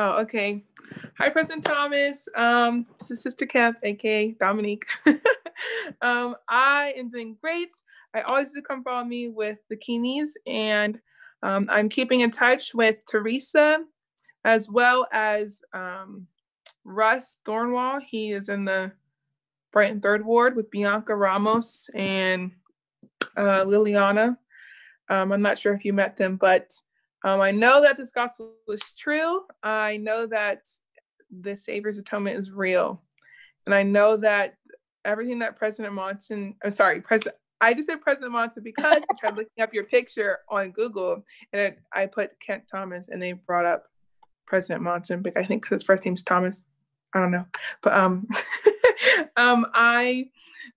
Oh, okay. Hi, President Thomas. Um, this is Sister Kemp, aka Domanique. um, I am doing great. I always do come follow me with bikinis, and um, I'm keeping in touch with Teresa as well as um, Russ Thornwall. He is in the Brighton Third Ward with Bianca Ramos and uh, Liliana. Um, I'm not sure if you met them, but um, I know that this gospel is true. I know that the Savior's atonement is real. And I know that everything that President Monson, I'm sorry, President, I just said President Monson because I tried looking up your picture on Google and I put Kent Thomas and they brought up President Monson, but I think because his first name's Thomas. I don't know. But um, um, I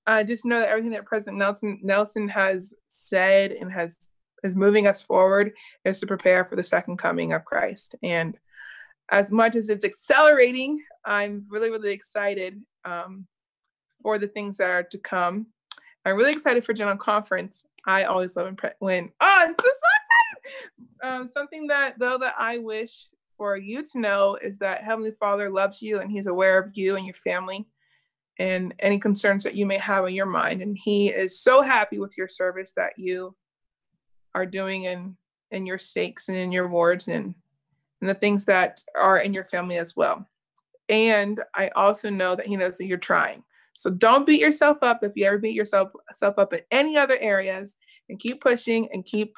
uh, just know that everything that President Nelson Nelson has said and has is moving us forward is to prepare for the second coming of Christ. And as much as it's accelerating, I'm really, really excited um, for the things that are to come. I'm really excited for General Conference. I always love when, oh, I'm so. Um, something that, though, that I wish for you to know is that Heavenly Father loves you and He's aware of you and your family and any concerns that you may have in your mind. And He is so happy with your service that you are doing in in your stakes and in your wards and and the things that are in your family as well. And I also know that he knows that you're trying. So don't beat yourself up if you ever beat yourself self up in any other areas and keep pushing and keep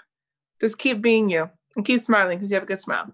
just keep being you and keep smiling because you have a good smile.